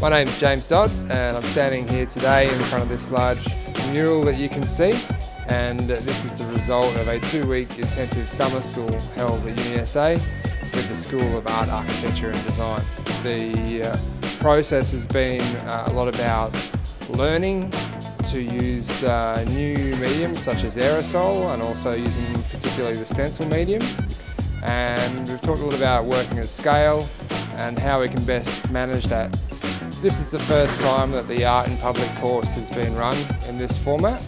My name's James Dodd and I'm standing here today in front of this large mural that you can see. And this is the result of a two-week intensive summer school held at UniSA with the School of Art, Architecture and Design. The uh, process has been uh, a lot about learning to use uh, new mediums such as aerosol and also using particularly the stencil medium. And we've talked a little about working at scale and how we can best manage that this is the first time that the Art in Public course has been run in this format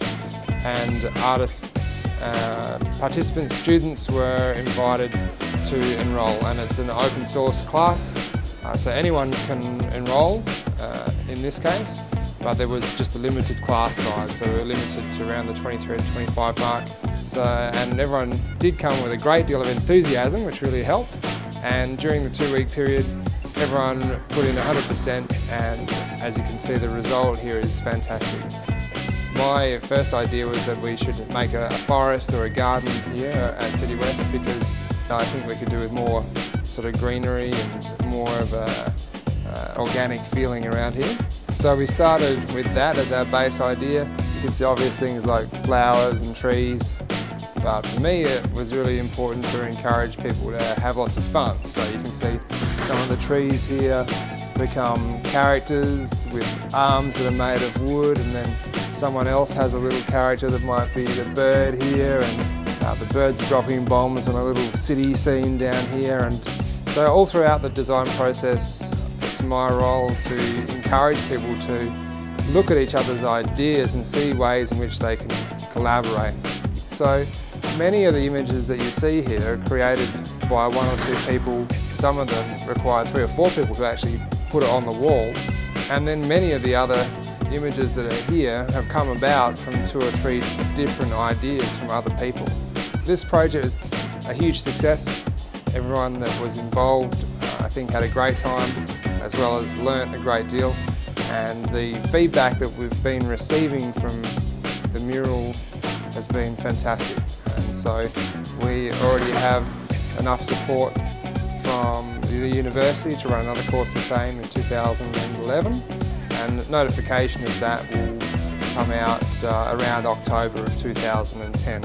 and artists, uh, participants, students were invited to enrol and it's an open source class uh, so anyone can enrol uh, in this case but there was just a limited class size so we were limited to around the 23 to 25 mark. So and everyone did come with a great deal of enthusiasm which really helped and during the two week period Everyone put in 100% and as you can see the result here is fantastic. My first idea was that we should make a, a forest or a garden here at City West because I think we could do with more sort of greenery and more of a uh, organic feeling around here. So we started with that as our base idea. You can see obvious things like flowers and trees, but for me it was really important to encourage people to have lots of fun. So you can see some of the trees here become characters with arms that are made of wood and then someone else has a little character that might be the bird here and uh, the birds dropping bombs on a little city scene down here and so all throughout the design process it's my role to encourage people to look at each other's ideas and see ways in which they can collaborate. So many of the images that you see here are created by one or two people some of them require three or four people to actually put it on the wall. And then many of the other images that are here have come about from two or three different ideas from other people. This project is a huge success. Everyone that was involved uh, I think had a great time as well as learnt a great deal and the feedback that we've been receiving from the mural has been fantastic so we already have enough support from the university to run another course the same in 2011 and notification of that will come out uh, around October of 2010.